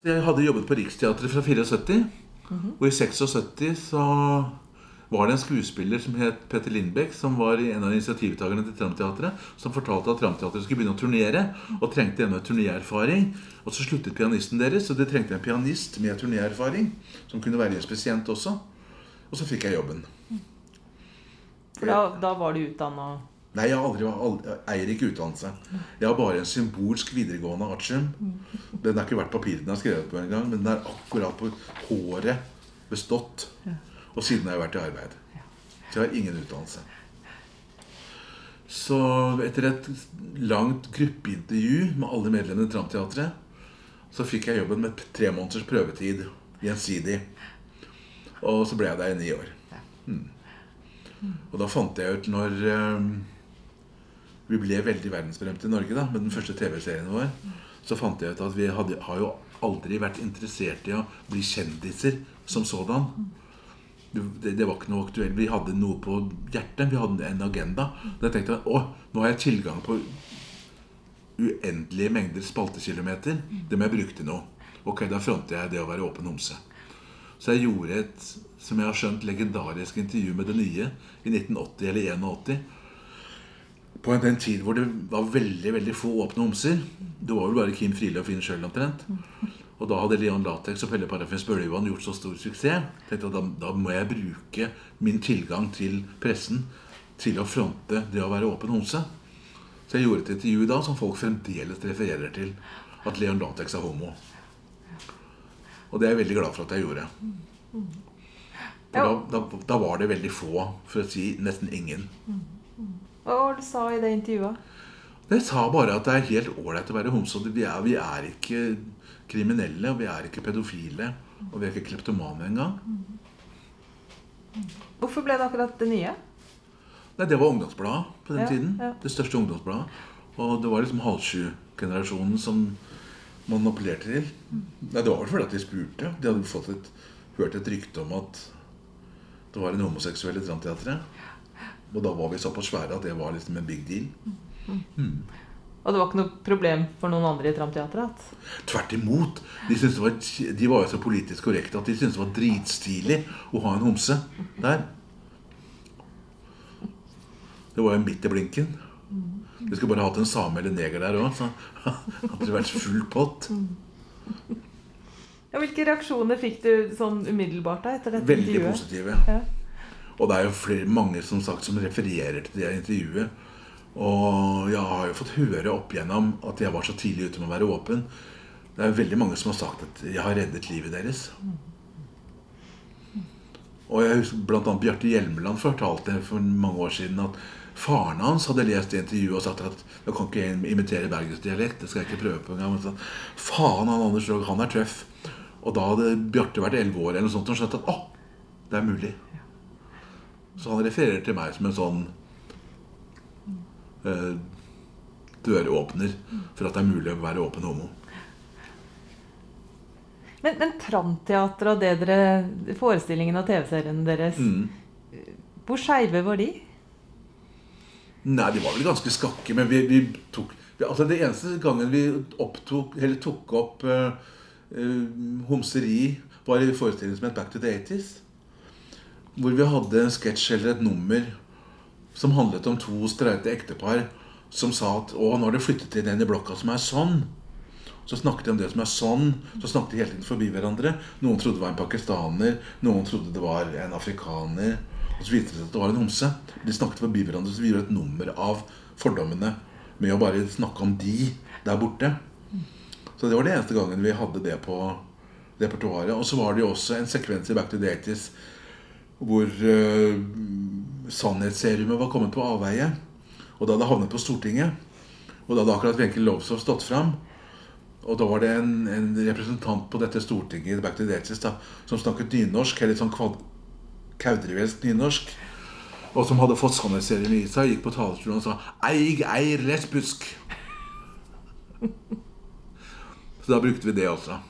Jeg hadde jobbet på Riksteatret fra 74. Og i 76 så var det en skuespiller som het Petter Lindbekk, som var en av initiativtakerne til Tramteatret, som fortalte at Tramteatret skulle begynne å turnere og trengte ennå turnéerfaring. Og så sluttet pianisten deres, og de trengte en pianist med turnéerfaring som kunne være spesient også. Og så fikk jeg jobben. For da, da var du utdanna Nei, jeg, har aldri, aldri, jeg eier ikke utdannelse. Jeg har bare en symbolsk videregående artium. Den er ikke verdt papiret den er skrevet på engang, men den er akkurat på håret bestått. Og siden har jeg vært i arbeid. Så jeg har ingen utdannelse. Så etter et langt gruppeintervju med alle medlemmene i Tramteatret, så fikk jeg jobben med tre måneders prøvetid gjensidig. Og så ble jeg der i ni år. Hmm. Og da fant jeg ut når eh, vi ble veldig verdensberømte i Norge da, med den første TV-serien vår, så fant jeg ut at vi hadde, har jo aldri vært interessert i å bli kjendiser som sådan. Det, det var ikke noe aktuelt. Vi hadde noe på hjertet. Vi hadde en agenda. Da tenkte jeg å, nå har jeg tilgang på uendelige mengder spaltekilometer. Det må jeg bruke til noe. Ok, da fronter jeg det å være åpen homse. Så jeg gjorde et, som jeg har skjønt, legendarisk intervju med det nye i 1980 eller 81 på den tid hvor det var veldig veldig få åpne homser. Det var vel bare Kim Friele og Finn Schjøll omtrent. Og da hadde Leon Latex og Pelle Parafins Spøløyvann gjort så stor suksess. tenkte at da, da må jeg bruke min tilgang til pressen til å fronte det å være åpen homse. Så jeg gjorde et intervju da som folk fremdeles refererer til. At Leon Latex er homo. Og det er jeg veldig glad for at jeg gjorde. For da, da, da var det veldig få, for å si nesten ingen. Hva var det du sa i det intervjuet? Jeg sa bare at det er helt ålreit å være homse. Vi vi er ikke kriminelle, og vi er ikke pedofile. Og vi er ikke kleptomane engang. Hvorfor ble det akkurat det nye? Nei, Det var Ungdomsbladet på den Ja, tiden. ja. Det største ungdomsbladet. Og det var liksom halv sju-generasjonen som man appellerte til. Nei, Det var vel fordi at de spurte. De hadde fått et, hørt et rykte om at det var en homoseksuell i Tramteatret. Og da var vi såpass svære at det var liksom en big deal. Og det var ikke noe problem for noen andre i Tramteatret? at- Tvert imot. De, var, de var jo så politisk korrekte at de syntes det var dritstilig å ha en homse der. Det var jo midt i blinken. Vi skulle bare hatt en same eller neger der òg, så hadde det vært full pott. Ja, hvilke reaksjoner fikk du sånn umiddelbart da, etter dette Veldig intervjuet? positive. Ja. Og det er jo flere, mange som sagt som refererer til det intervjuet. Og jeg har jo fått høre opp igjennom at jeg var så tidlig ute med å være åpen. Det er jo veldig mange som har sagt at jeg har reddet livet deres. Og jeg husker bl.a. Bjarte Hjelmeland fortalte for mange år siden at faren hans hadde lest det intervjuet og sagt at jeg kan ikke imitere bergensdialekt. Det skal jeg ikke prøve på engang. Men Faen, han Anders Rogg, han er tøff. Og da hadde Bjarte vært elleve år eller noe sånt og skjønt at å, det er mulig. Så han refererer til meg som en sånn eh, døråpner for at det er mulig å være åpen homo. Men, men Tramteatret og det dere, forestillingen og TV-serien deres, Mm. hvor skeive var de? Nei, de var vel ganske skakke, men vi, vi tok vi, Altså Det eneste gangen vi opptok, eller tok opp uh, uh, homseri, var i forestillingen som het Back to the 80s. Hvor vi hadde en sketsj eller et nummer som handlet om to streite ektepar som sa at å, nå har de flyttet inn en i blokka som er sånn. Så snakket de om det som er sånn. Så snakket de hele tiden forbi hverandre. Noen trodde det var en pakistaner, noen trodde det var en afrikaner. Og så viste det seg at det var en homse. De snakket forbi hverandre, så vi gjorde et nummer av fordommene med å bare snakke om de der borte. Så det var det eneste gangen vi hadde det på repertoaret. Og så var det jo også en sekvens i Back to the 80s hvor uh, sannhetsserumet var kommet på avveie. Og da hadde havnet på Stortinget. Og da hadde akkurat Wenche Lowzow stått fram. Og da var det en, en representant på dette Stortinget Back to 80s da, som snakket nynorsk, eller sånn kaudrivelsk nynorsk. Og som hadde fått sannhetsserien i seg, gikk på talerstolen og sa 'Eig eir lesbusk'. Så da brukte vi det også.